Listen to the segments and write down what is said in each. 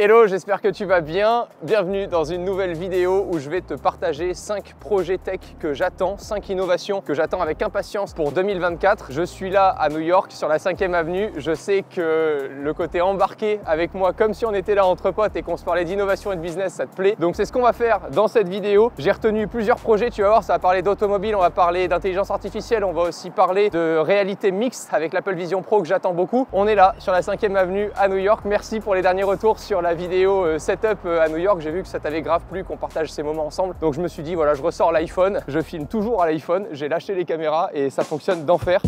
Hello, j'espère que tu vas bien. Bienvenue dans une nouvelle vidéo où je vais te partager 5 projets tech que j'attends, 5 innovations que j'attends avec impatience pour 2024. Je suis là à New York sur la 5e avenue. Je sais que le côté embarqué avec moi comme si on était là entre potes et qu'on se parlait d'innovation et de business, ça te plaît. Donc c'est ce qu'on va faire dans cette vidéo. J'ai retenu plusieurs projets, tu vas voir, ça va parler d'automobile, on va parler d'intelligence artificielle, on va aussi parler de réalité mixte avec l'Apple Vision Pro que j'attends beaucoup. On est là sur la 5e avenue à New York. Merci pour les derniers retours sur la la vidéo euh, setup euh, à New York, j'ai vu que ça t'avait grave plu qu'on partage ces moments ensemble. Donc je me suis dit, voilà, je ressors l'iPhone, je filme toujours à l'iPhone, j'ai lâché les caméras et ça fonctionne d'enfer.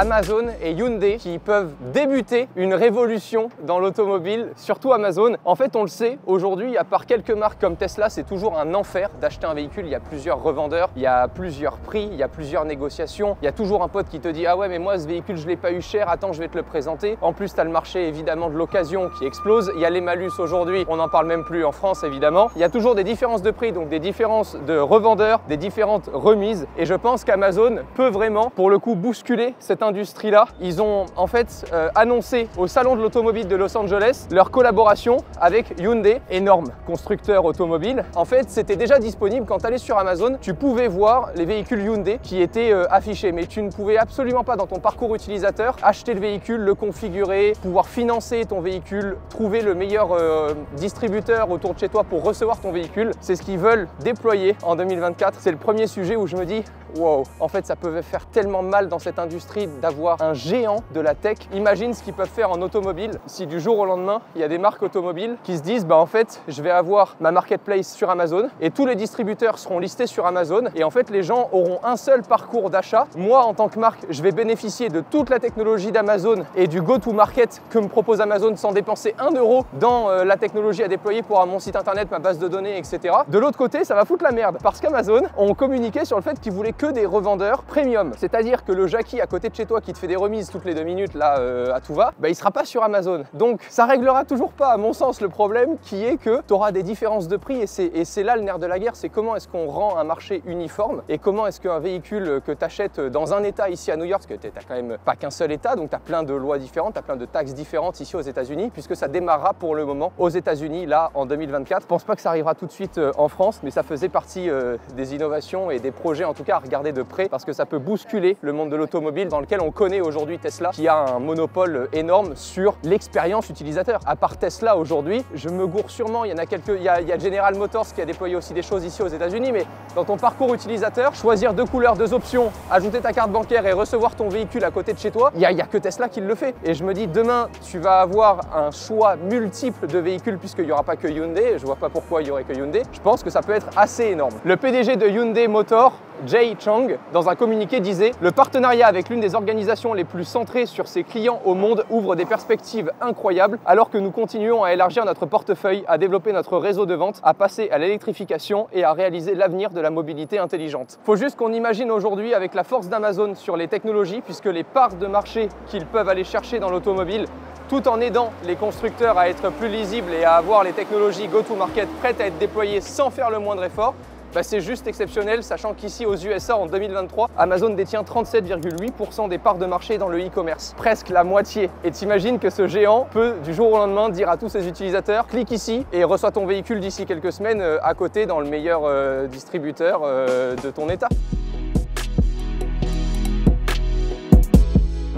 Amazon et Hyundai qui peuvent débuter une révolution dans l'automobile, surtout Amazon. En fait, on le sait, aujourd'hui, à part quelques marques comme Tesla, c'est toujours un enfer d'acheter un véhicule. Il y a plusieurs revendeurs, il y a plusieurs prix, il y a plusieurs négociations. Il y a toujours un pote qui te dit Ah ouais, mais moi, ce véhicule, je l'ai pas eu cher, attends, je vais te le présenter. En plus, tu as le marché évidemment de l'occasion qui explose. Il y a les malus aujourd'hui, on n'en parle même plus en France évidemment. Il y a toujours des différences de prix, donc des différences de revendeurs, des différentes remises. Et je pense qu'Amazon peut vraiment, pour le coup, bousculer cette industrie-là. Ils ont en fait euh, annoncé au salon de l'automobile de Los Angeles leur collaboration avec Hyundai, énorme constructeur automobile. En fait, c'était déjà disponible quand tu allais sur Amazon, tu pouvais voir les véhicules Hyundai qui étaient euh, affichés, mais tu ne pouvais absolument pas dans ton parcours utilisateur acheter le véhicule, le configurer, pouvoir financer ton véhicule, trouver le meilleur euh, distributeur autour de chez toi pour recevoir ton véhicule. C'est ce qu'ils veulent déployer en 2024. C'est le premier sujet où je me dis, wow, en fait, ça peut faire tellement mal dans cette industrie d'avoir un géant de la tech. Imagine ce qu'ils peuvent faire en automobile si du jour au lendemain, il y a des marques automobiles qui se disent, bah en fait, je vais avoir ma marketplace sur Amazon et tous les distributeurs seront listés sur Amazon et en fait, les gens auront un seul parcours d'achat. Moi, en tant que marque, je vais bénéficier de toute la technologie d'Amazon et du go-to-market que me propose Amazon sans dépenser un euro dans euh, la technologie à déployer pour mon site internet, ma base de données, etc. De l'autre côté, ça va foutre la merde parce qu'Amazon ont communiqué sur le fait qu'ils voulaient que des revendeurs premium. C'est-à-dire que le Jackie à côté de chez toi qui te fait des remises toutes les deux minutes là euh, à tout va, bah, il sera pas sur Amazon. Donc ça réglera toujours pas, à mon sens, le problème qui est que tu auras des différences de prix et c'est là le nerf de la guerre, c'est comment est-ce qu'on rend un marché uniforme et comment est-ce qu'un véhicule que tu achètes dans un état ici à New York, parce que tu n'as quand même pas qu'un seul état, donc tu as plein de lois différentes, tu as plein de taxes différentes ici aux États-Unis, puisque ça démarrera pour le moment aux États-Unis là en 2024. Je pense pas que ça arrivera tout de suite euh, en France, mais ça faisait partie euh, des innovations et des projets en tout cas regarder de près parce que ça peut bousculer le monde de l'automobile dans lequel on connaît aujourd'hui Tesla qui a un monopole énorme sur l'expérience utilisateur. À part Tesla aujourd'hui, je me gourre sûrement, il y en a quelques, il y a, General Motors qui a déployé aussi des choses ici aux États-Unis, mais dans ton parcours utilisateur, choisir deux couleurs, deux options, ajouter ta carte bancaire et recevoir ton véhicule à côté de chez toi, il n'y a, a, que Tesla qui le fait. Et je me dis, demain, tu vas avoir un choix multiple de véhicules puisqu'il n'y aura pas que Hyundai, je vois pas pourquoi il y aurait que Hyundai, je pense que ça peut être assez énorme. Le PDG de Hyundai Motor, Jay Chang, dans un communiqué disait Le partenariat avec l'une des organisations les plus centrées sur ses clients au monde ouvre des perspectives incroyables alors que nous continuons à élargir notre portefeuille, à développer notre réseau de vente, à passer à l'électrification et à réaliser l'avenir de la mobilité intelligente. Faut juste qu'on imagine aujourd'hui avec la force d'Amazon sur les technologies, puisque les parts de marché qu'ils peuvent aller chercher dans l'automobile tout en aidant les constructeurs à être plus lisibles et à avoir les technologies go-to-market prêtes à être déployées sans faire le moindre effort, bah, c'est juste exceptionnel, sachant qu'ici aux USA en 2023, Amazon détient 37,8% des parts de marché dans le e-commerce, presque la moitié. Et t'imagines que ce géant peut du jour au lendemain dire à tous ses utilisateurs, clique ici et reçois ton véhicule d'ici quelques semaines euh, à côté dans le meilleur euh, distributeur euh, de ton état.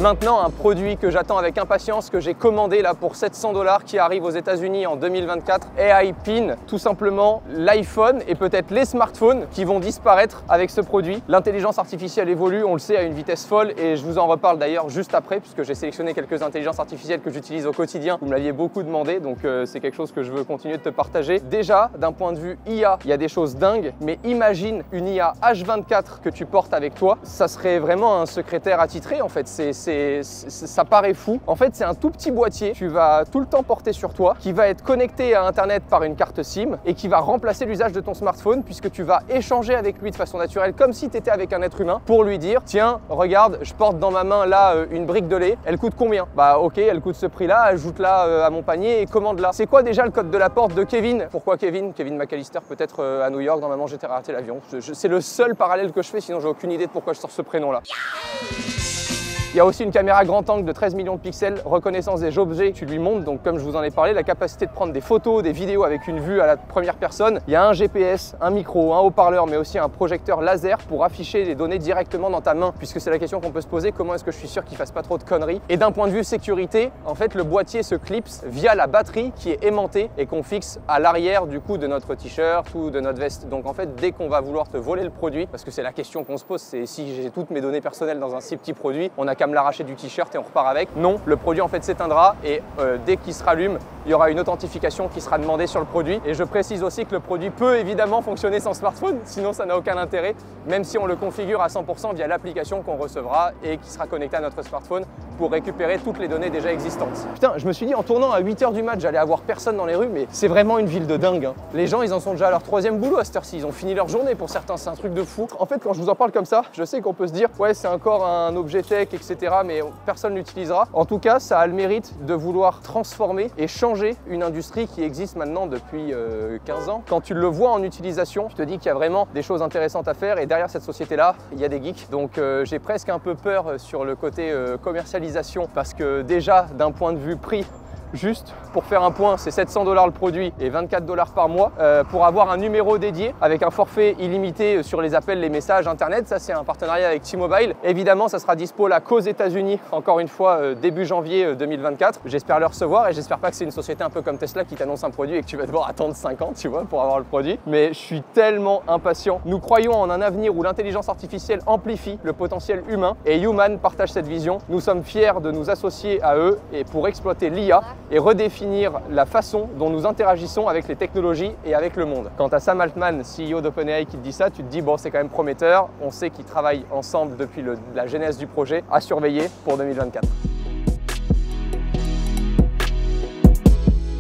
Maintenant, un produit que j'attends avec impatience, que j'ai commandé là pour 700 dollars, qui arrive aux États-Unis en 2024, AI PIN, tout simplement l'iPhone et peut-être les smartphones qui vont disparaître avec ce produit. L'intelligence artificielle évolue, on le sait, à une vitesse folle et je vous en reparle d'ailleurs juste après, puisque j'ai sélectionné quelques intelligences artificielles que j'utilise au quotidien. Vous me l'aviez beaucoup demandé, donc euh, c'est quelque chose que je veux continuer de te partager. Déjà, d'un point de vue IA, il y a des choses dingues, mais imagine une IA H24 que tu portes avec toi, ça serait vraiment un secrétaire attitré en fait. C'est ça paraît fou. En fait, c'est un tout petit boîtier tu vas tout le temps porter sur toi, qui va être connecté à Internet par une carte SIM et qui va remplacer l'usage de ton smartphone puisque tu vas échanger avec lui de façon naturelle comme si tu étais avec un être humain pour lui dire tiens, regarde, je porte dans ma main là euh, une brique de lait, elle coûte combien? Bah ok, elle coûte ce prix-là, ajoute-la euh, à mon panier et commande-la. C'est quoi déjà le code de la porte de Kevin? Pourquoi Kevin? Kevin McAllister peut-être euh, à New York, normalement j'étais raté l'avion. C'est le seul parallèle que je fais, sinon j'ai aucune idée de pourquoi je sors ce prénom-là. Il y a aussi une caméra grand angle de 13 millions de pixels, reconnaissance des objets, tu lui montres, donc comme je vous en ai parlé, la capacité de prendre des photos, des vidéos avec une vue à la première personne. Il y a un GPS, un micro, un haut-parleur, mais aussi un projecteur laser pour afficher les données directement dans ta main, puisque c'est la question qu'on peut se poser, comment est-ce que je suis sûr qu'il fasse pas trop de conneries? Et d'un point de vue sécurité, en fait, le boîtier se clipse via la batterie qui est aimantée et qu'on fixe à l'arrière du coup de notre t-shirt ou de notre veste. Donc en fait, dès qu'on va vouloir te voler le produit, parce que c'est la question qu'on se pose, c'est si j'ai toutes mes données personnelles dans un si petit produit, on a qu'à me l'arracher du t-shirt et on repart avec. Non, le produit en fait s'éteindra et euh, dès qu'il se rallume, il y aura une authentification qui sera demandée sur le produit. Et je précise aussi que le produit peut évidemment fonctionner sans smartphone, sinon ça n'a aucun intérêt, même si on le configure à 100% via l'application qu'on recevra et qui sera connectée à notre smartphone pour récupérer toutes les données déjà existantes. Putain, je me suis dit en tournant à 8h du match, j'allais avoir personne dans les rues, mais c'est vraiment une ville de dingue. hein. Les gens, ils en sont déjà à leur troisième boulot à cette heure-ci, ils ont fini leur journée pour certains, c'est un truc de fou. En fait, quand je vous en parle comme ça, je sais qu'on peut se dire, ouais, c'est encore un objet tech, etc., mais personne l'utilisera. En tout cas, ça a le mérite de vouloir transformer et changer une industrie qui existe maintenant depuis euh, 15 ans. Quand tu le vois en utilisation, tu te dis qu'il y a vraiment des choses intéressantes à faire et derrière cette société-là, il y a des geeks. Donc euh, j'ai presque un peu peur sur le côté euh, parce que déjà d'un point de vue prix, Juste pour faire un point, c'est 700 dollars le produit et 24 dollars par mois euh, pour avoir un numéro dédié avec un forfait illimité sur les appels, les messages, internet. Ça, c'est un partenariat avec T-Mobile. Évidemment, ça sera dispo là qu'aux États-Unis, encore une fois, euh, début janvier euh, 2024. J'espère le recevoir et j'espère pas que c'est une société un peu comme Tesla qui t'annonce un produit et que tu vas devoir attendre 5 ans, tu vois, pour avoir le produit. Mais je suis tellement impatient. Nous croyons en un avenir où l'intelligence artificielle amplifie le potentiel humain et Human partage cette vision. Nous sommes fiers de nous associer à eux et pour exploiter l'IA et redéfinir la façon dont nous interagissons avec les technologies et avec le monde. Quant à Sam Altman, CEO d'OpenAI, qui te dit ça, tu te dis bon, c'est quand même prometteur. On sait qu'ils travaillent ensemble depuis la genèse du projet, à surveiller pour 2024.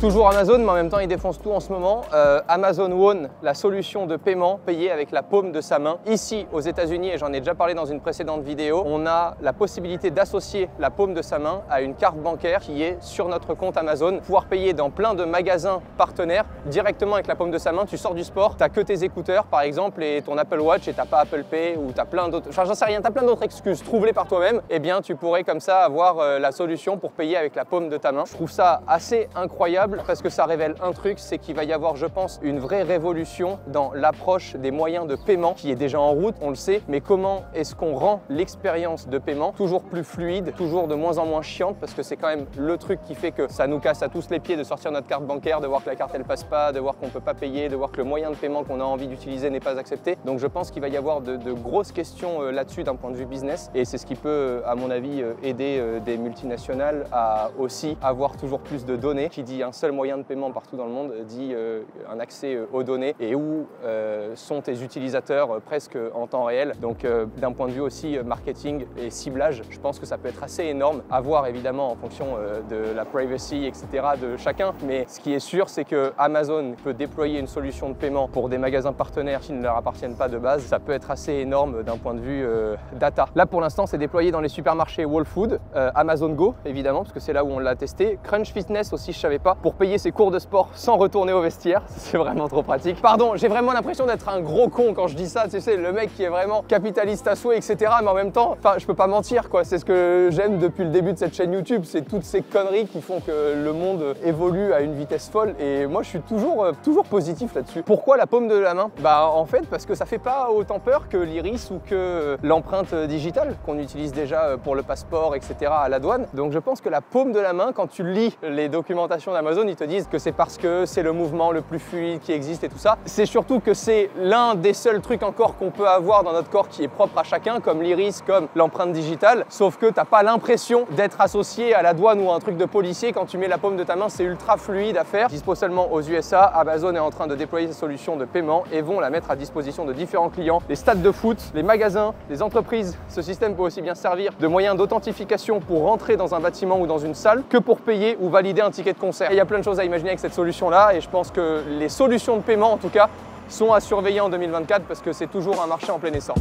Toujours Amazon, mais en même temps, il défonce tout en ce moment. Euh, Amazon One, la solution de paiement payé avec la paume de sa main. Ici, aux États-Unis, et j'en ai déjà parlé dans une précédente vidéo, on a la possibilité d'associer la paume de sa main à une carte bancaire qui est sur notre compte Amazon, pouvoir payer dans plein de magasins partenaires directement avec la paume de sa main. Tu sors du sport, tu que tes écouteurs par exemple et ton Apple Watch et t'as pas Apple Pay ou tu as plein d'autres. Enfin, j'en sais rien, tu as plein d'autres excuses. Trouve-les par toi-même. Eh bien, tu pourrais comme ça avoir euh, la solution pour payer avec la paume de ta main. Je trouve ça assez incroyable parce que ça révèle un truc, c'est qu'il va y avoir, je pense, une vraie révolution dans l'approche des moyens de paiement qui est déjà en route, on le sait, mais comment est-ce qu'on rend l'expérience de paiement toujours plus fluide, toujours de moins en moins chiante parce que c'est quand même le truc qui fait que ça nous casse à tous les pieds de sortir notre carte bancaire, de voir que la carte elle passe pas, de voir qu'on peut pas payer, de voir que le moyen de paiement qu'on a envie d'utiliser n'est pas accepté. Donc je pense qu'il va y avoir de, grosses questions euh, là-dessus d'un point de vue business et c'est ce qui peut, euh, à mon avis, euh, aider des multinationales à aussi avoir toujours plus de données. Qui dit un seul moyen de paiement partout dans le monde dit euh, un accès euh, aux données et où euh, sont tes utilisateurs euh, presque en temps réel. Donc euh, d'un point de vue aussi euh, marketing et ciblage, je pense que ça peut être assez énorme à voir évidemment en fonction euh, de la privacy, etc. de chacun. Mais ce qui est sûr, c'est que Amazon peut déployer une solution de paiement pour des magasins partenaires qui ne leur appartiennent pas de base. Ça peut être assez énorme d'un point de vue euh, data. Là pour l'instant, c'est déployé dans les supermarchés Whole Food, euh, Amazon Go évidemment, parce que c'est là où on l'a testé. Crunch Fitness aussi, je savais pas, payer ses cours de sport sans retourner au vestiaire. C'est vraiment trop pratique. Pardon, j'ai vraiment l'impression d'être un gros con quand je dis ça. Tu sais, le mec qui est vraiment capitaliste à souhait, etc. Mais en même temps, enfin, je peux pas mentir, quoi. C'est ce que j'aime depuis le début de cette chaîne YouTube. C'est toutes ces conneries qui font que le monde évolue à une vitesse folle. Et moi, je suis toujours, euh, toujours positif là-dessus. Pourquoi la paume de la main? Bah, en fait, parce que ça fait pas autant peur que l'iris ou que l'empreinte digitale qu'on utilise déjà euh, pour le passeport, etc. à la douane. Donc, je pense que la paume de la main, quand tu lis les documentations d'Amazon, ils te disent que c'est parce que c'est le mouvement le plus fluide qui existe et tout ça. C'est surtout que c'est l'un des seuls trucs encore qu'on peut avoir dans notre corps qui est propre à chacun, comme l'iris, comme l'empreinte digitale. Sauf que t'as pas l'impression d'être associé à la douane ou à un truc de policier quand tu mets la paume de ta main. C'est ultra fluide à faire. Dispo seulement aux USA. Amazon est en train de déployer ses solutions de paiement et vont la mettre à disposition de différents clients, les stades de foot, les magasins, les entreprises. Ce système peut aussi bien servir de moyen d'authentification pour rentrer dans un bâtiment ou dans une salle que pour payer ou valider un ticket de concert. Plein de choses à imaginer avec cette solution-là et je pense que les solutions de paiement en tout cas sont à surveiller en 2024 parce que c'est toujours un marché en plein essor.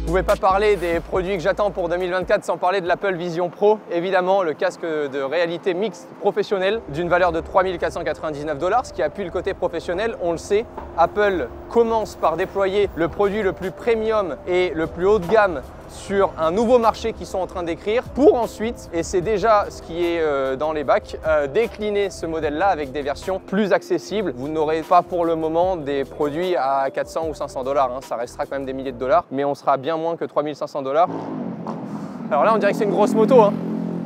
Vous pouvais pas parler des produits que j'attends pour 2024 sans parler de l'Apple Vision Pro. Évidemment, le casque de réalité mixte professionnelle d'une valeur de 3499 dollars, ce qui appuie le côté professionnel. On le sait, Apple commence par déployer le produit le plus premium et le plus haut de gamme sur un nouveau marché qu'ils sont en train d'écrire pour ensuite, et c'est déjà ce qui est euh, dans les bacs, euh, décliner ce modèle-là avec des versions plus accessibles. Vous n'aurez pas pour le moment des produits à 400 ou 500 dollars, hein. ça restera quand même des milliers de dollars, mais on sera bien moins que 3500 dollars. Alors là, on dirait que c'est une grosse moto. Hein.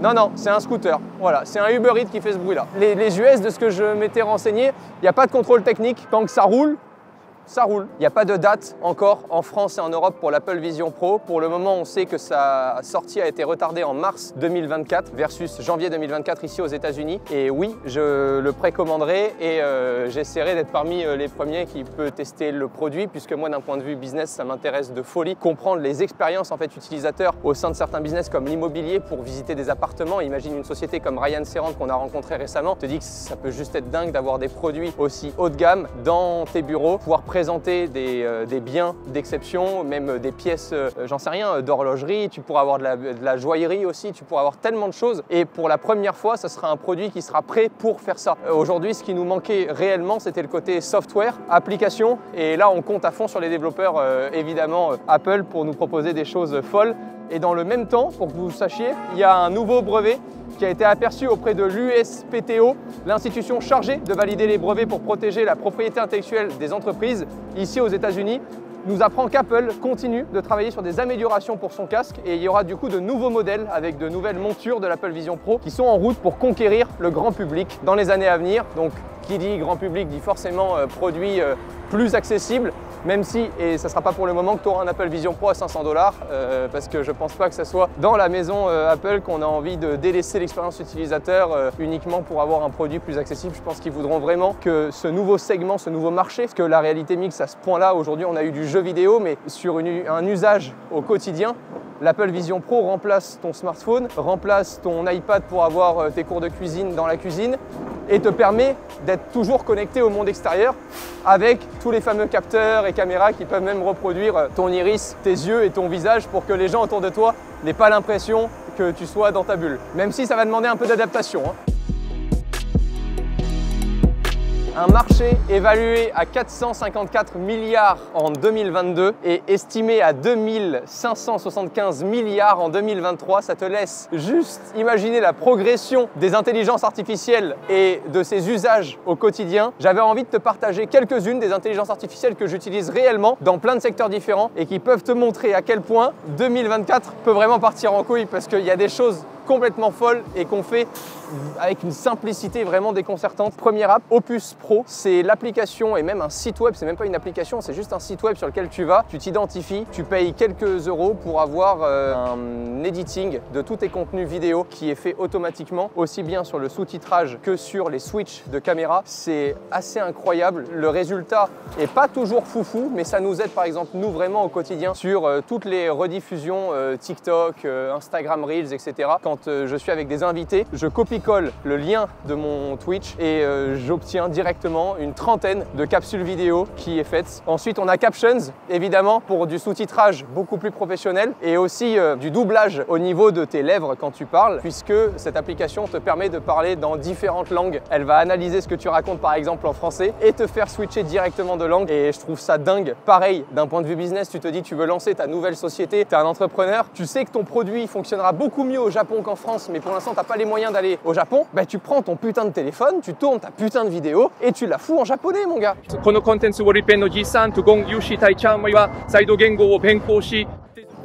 Non, non, c'est un scooter. Voilà, c'est un Uber Eats qui fait ce bruit-là. Les, les, US, de ce que je m'étais renseigné, il n'y a pas de contrôle technique. Tant que ça roule, ça roule. Il n'y a pas de date encore en France et en Europe pour l'Apple Vision Pro. Pour le moment, on sait que sa sortie a été retardée en mars 2024 versus janvier 2024 ici aux États-Unis. Et oui, je le précommanderai et euh, j'essaierai d'être parmi euh, les premiers qui peut tester le produit puisque moi, d'un point de vue business, ça m'intéresse de folie. Comprendre les expériences en fait utilisateurs au sein de certains business comme l'immobilier pour visiter des appartements. Imagine une société comme Ryan Serrand qu'on a rencontré récemment. te dis que ça peut juste être dingue d'avoir des produits aussi haut de gamme dans tes bureaux, pouvoir présenter euh, des, biens d'exception, même des pièces, euh, j'en sais rien, d'horlogerie, tu pourras avoir de la, joaillerie aussi, tu pourras avoir tellement de choses. Et pour la première fois, ce sera un produit qui sera prêt pour faire ça. Euh, aujourd'hui, ce qui nous manquait réellement, c'était le côté software, application. Et là, on compte à fond sur les développeurs, évidemment, Apple, pour nous proposer des choses folles. Et dans le même temps, pour que vous sachiez, il y a un nouveau brevet qui a été aperçu auprès de l'USPTO, l'institution chargée de valider les brevets pour protéger la propriété intellectuelle des entreprises ici aux États-Unis nous apprend qu'Apple continue de travailler sur des améliorations pour son casque et il y aura du coup de nouveaux modèles avec de nouvelles montures de l'Apple Vision Pro qui sont en route pour conquérir le grand public dans les années à venir. Donc qui dit grand public dit forcément euh, produit euh, plus accessible même si, et ça ne sera pas pour le moment que tu auras un Apple Vision Pro à 500 dollars, euh, parce que je ne pense pas que ce soit dans la maison Apple qu'on a envie de délaisser l'expérience utilisateur uniquement pour avoir un produit plus accessible. Je pense qu'ils voudront vraiment que ce nouveau segment, ce nouveau marché, que la réalité mix à ce point-là, aujourd'hui on a eu du jeu vidéo, mais sur un usage au quotidien, l'Apple Vision Pro remplace ton smartphone, remplace ton iPad pour avoir euh, tes cours de cuisine dans la cuisine et te permet d'être toujours connecté au monde extérieur avec tous les fameux capteurs et caméras qui peuvent même reproduire euh, ton iris, tes yeux et ton visage pour que les gens autour de toi n'aient pas l'impression que tu sois dans ta bulle. Même si ça va demander un peu d'adaptation. Hein. Un marché évalué à 454 milliards en 2022 et estimé à 2575 milliards en 2023. Ça te laisse juste imaginer la progression des intelligences artificielles et de ses usages au quotidien. J'avais envie de te partager quelques-unes des intelligences artificielles que j'utilise réellement dans plein de secteurs différents et qui peuvent te montrer à quel point 2024 peut vraiment partir en couille parce qu'il y a des choses complètement folles et qu'on fait avec une simplicité vraiment déconcertante. Première app, Opus Pro, c'est l'application et même un site web, c'est même pas une application, c'est juste un site web sur lequel tu vas, tu t'identifies, tu payes quelques euros pour avoir euh, un editing de tous tes contenus vidéo qui est fait automatiquement, aussi bien sur le sous-titrage que sur les switches de caméra. C'est assez incroyable. Le résultat est pas toujours foufou, mais ça nous aide par exemple nous vraiment au quotidien sur euh, toutes les rediffusions euh, TikTok, Instagram Reels, etc. Quand je suis avec des invités, je copie colle le lien de mon Twitch et euh, j'obtiens directement une trentaine de capsules vidéo qui est faite. Ensuite, on a Captions, évidemment, pour du sous-titrage beaucoup plus professionnel et aussi euh, du doublage au niveau de tes lèvres quand tu parles, puisque cette application te permet de parler dans différentes langues. Elle va analyser ce que tu racontes, par exemple, en français et te faire switcher directement de langue. Et je trouve ça dingue. Pareil, d'un point de vue business, tu te dis, tu veux lancer ta nouvelle société, tu es un entrepreneur, tu sais que ton produit fonctionnera beaucoup mieux au Japon qu'en France, mais pour l'instant, tu n'as pas les moyens d'aller au Japon, bah tu prends ton putain de téléphone, tu tournes ta putain de vidéo et tu la fous en japonais, mon gars.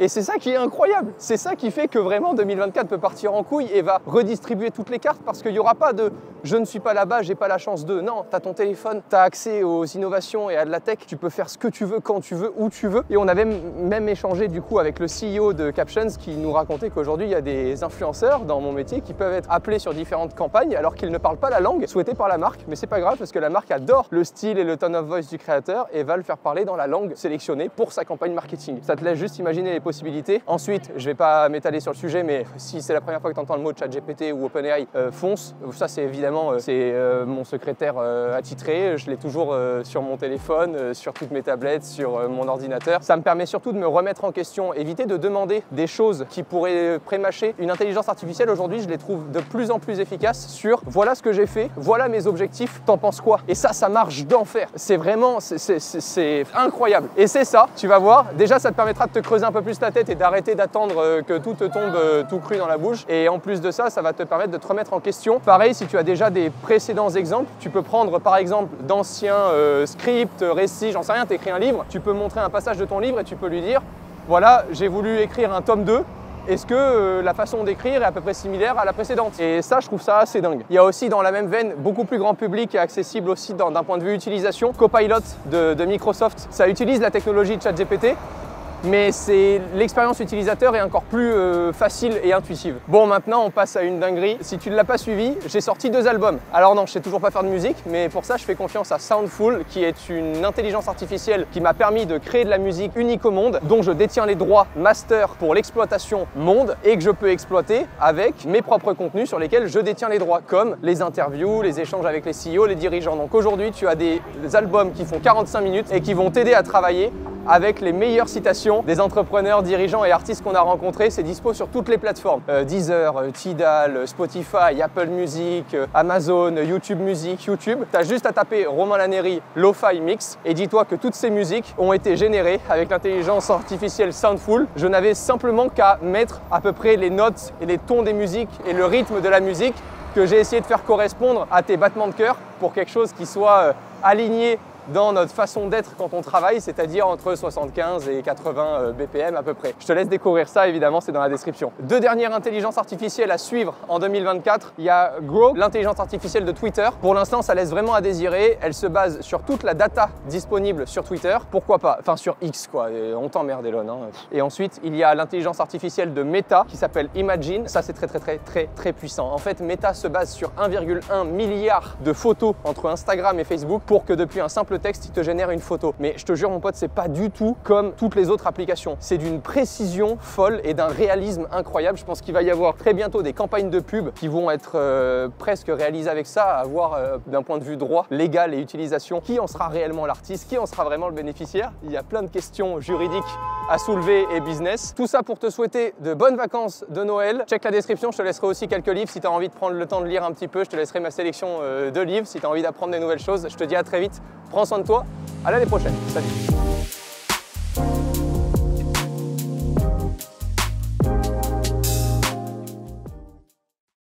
Et c'est ça qui est incroyable. C'est ça qui fait que vraiment 2024 peut partir en couille et va redistribuer toutes les cartes parce qu'il n'y aura pas de je ne suis pas là-bas, j'ai pas la chance de. Non, tu as ton téléphone, tu as accès aux innovations et à de la tech, tu peux faire ce que tu veux, quand tu veux, où tu veux. Et on avait même échangé du coup avec le CEO de Captions qui nous racontait qu'aujourd'hui il y a des influenceurs dans mon métier qui peuvent être appelés sur différentes campagnes alors qu'ils ne parlent pas la langue souhaitée par la marque. Mais c'est pas grave parce que la marque adore le style et le tone of voice du créateur et va le faire parler dans la langue sélectionnée pour sa campagne marketing. Ça te laisse juste imaginer les possibilités possibilités. Ensuite, je vais pas m'étaler sur le sujet, mais si c'est la première fois que tu entends le mot ChatGPT ou OpenAI, euh, fonce. Ça, c'est évidemment euh, c'est euh, mon secrétaire attitré. Je l'ai toujours sur mon téléphone, sur toutes mes tablettes, sur mon ordinateur. Ça me permet surtout de me remettre en question, éviter de demander des choses qui pourraient prémâcher. Une intelligence artificielle aujourd'hui, je les trouve de plus en plus efficaces sur voilà ce que j'ai fait, voilà mes objectifs, t'en penses quoi? Et ça, ça marche d'enfer. C'est vraiment, c'est incroyable. Et c'est ça, tu vas voir. Déjà, ça te permettra de te creuser un peu plus la tête et d'arrêter d'attendre que tout te tombe tout cru dans la bouche. Et en plus de ça, ça va te permettre de te remettre en question. Pareil, si tu as déjà des précédents exemples, tu peux prendre par exemple d'anciens euh, scripts, récits, j'en sais rien, tu écris un livre, tu peux montrer un passage de ton livre et tu peux lui dire voilà, j'ai voulu écrire un tome 2, est-ce que euh, la façon d'écrire est à peu près similaire à la précédente? Et ça, je trouve ça assez dingue. Il y a aussi dans la même veine, beaucoup plus grand public et accessible aussi d'un point de vue utilisation, Copilot de, de Microsoft. Ça utilise la technologie de ChatGPT, mais c'est l'expérience utilisateur est encore plus euh, facile et intuitive. Bon, maintenant on passe à une dinguerie. Si tu ne l'as pas suivi, j'ai sorti deux albums. Alors non, je sais toujours pas faire de musique, mais pour ça je fais confiance à Soundful, qui est une intelligence artificielle qui m'a permis de créer de la musique unique au monde, dont je détiens les droits master pour l'exploitation monde et que je peux exploiter avec mes propres contenus sur lesquels je détiens les droits, comme les interviews, les échanges avec les CEO, les dirigeants. Donc aujourd'hui, tu as des albums qui font 45 minutes et qui vont t'aider à travailler avec les meilleures citations des entrepreneurs, dirigeants et artistes qu'on a rencontrés. C'est dispo sur toutes les plateformes. Euh, Deezer, euh, Tidal, Spotify, Apple Music, euh, Amazon, YouTube Music, YouTube. Tu as juste à taper Romain Laneri Lo-Fi Mix et dis-toi que toutes ces musiques ont été générées avec l'intelligence artificielle Soundful. Je n'avais simplement qu'à mettre à peu près les notes et les tons des musiques et le rythme de la musique que j'ai essayé de faire correspondre à tes battements de cœur pour quelque chose qui soit aligné dans notre façon d'être quand on travaille, c'est-à-dire entre 75 et 80 euh, BPM à peu près. Je te laisse découvrir ça, évidemment, c'est dans la description. Deux dernières intelligences artificielles à suivre en 2024. Il y a Grow, l'intelligence artificielle de Twitter. Pour l'instant, ça laisse vraiment à désirer. Elle se base sur toute la data disponible sur Twitter. Pourquoi pas? Enfin, sur X, quoi. on t'emmerde, Elon. Hein. Et ensuite, il y a l'intelligence artificielle de Meta qui s'appelle Imagine. Ça, c'est très, très, très, très, très puissant. En fait, Meta se base sur 1,1 milliard de photos entre Instagram et Facebook pour que depuis un simple texte, il te génère une photo. Mais je te jure, mon pote, c'est pas du tout comme toutes les autres applications. C'est d'une précision folle et d'un réalisme incroyable. Je pense qu'il va y avoir très bientôt des campagnes de pub qui vont être euh, presque réalisées avec ça, à voir euh, d'un point de vue droit, légal et utilisation, qui en sera réellement l'artiste, qui en sera vraiment le bénéficiaire. Il y a plein de questions juridiques à soulever et business. Tout ça pour te souhaiter de bonnes vacances de Noël. Check la description, je te laisserai aussi quelques livres si tu as envie de prendre le temps de lire un petit peu. Je te laisserai ma sélection euh, de livres si tu as envie d'apprendre des nouvelles choses. Je te dis à très vite. Prends soin de toi. À l'année prochaine. Salut.